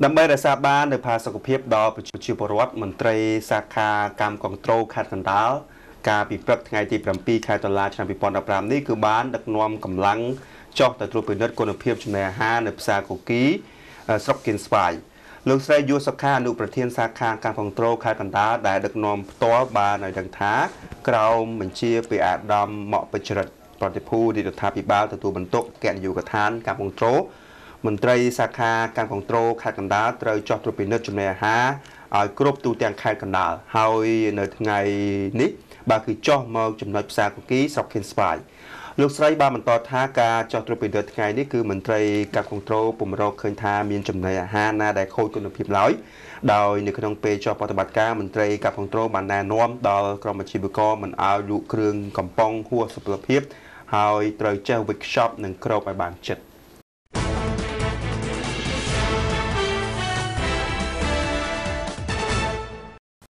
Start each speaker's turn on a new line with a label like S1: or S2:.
S1: ដើម្បីរក្សាបាននូវផាសុកភាពដល់ប្រជាពលរដ្ឋមន្ត្រីសាខាកម្មគ្រប់គ្រងខេត្តកណ្ដាលកាលពីព្រឹកថ្ងៃទី7ខែតុលាឆ្នាំ2015នេះគឺបានដឹកនាំកម្លាំងចុះទៅត្រួតពិនិត្យគុណភាពចំណីអាហារនៅផ្សារគូគីស្រុកគៀនស្វាយលោកស្រីយួសុខាអនុប្រធានសាខាកម្មគ្រប់គ្រងខេត្តកណ្ដាលដែលដឹកនាំផ្ទាល់បានឲ្យដឹងថាក្រោមបញ្ជាពីអាដាមមកបច្ចរិតប្រតិភូរាជរដ្ឋាភិបាលទទួលបន្ទុកគណៈយុវដ្ឋានកម្មគ្រប់គ្រង មន្ត្រីសាខាកម្មគ្រប់គ្រងខេត្តកណ្ដាលត្រូវចោះត្រួតពិនិត្យចំណីអាហារឲ្យគ្រប់ទូទាំងខេត្តកណ្ដាលហើយនៅថ្ងៃនេះបាទគឺចោះមកចំណុចផ្សារគគីស្រុកខៀនស្វាយលោកស្រីបានបន្តថាការចោះត្រួតពិនិត្យថ្ងៃនេះគឺមន្ត្រីកាប់គ្រប់គ្រងពុំរកឃើញថាមានចំណីអាហារណាដែលខូចគុណភាពឡើយដោយនៅក្នុងពេលចោះប្រតិបត្តិការមន្ត្រីកាប់គ្រប់គ្រងបានណែនាំដល់ក្រុមអាជីវករមិនឲ្យលក់គ្រឿងកំប៉ុងហួសសុពលភាព ហើយត្រូវចេះវិចខ្ចប់និងគ្របឲ្យបានចិត្ត